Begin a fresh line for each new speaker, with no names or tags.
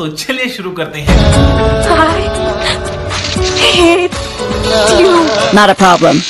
तो चलिए शुरू करते हैं
Not a problem.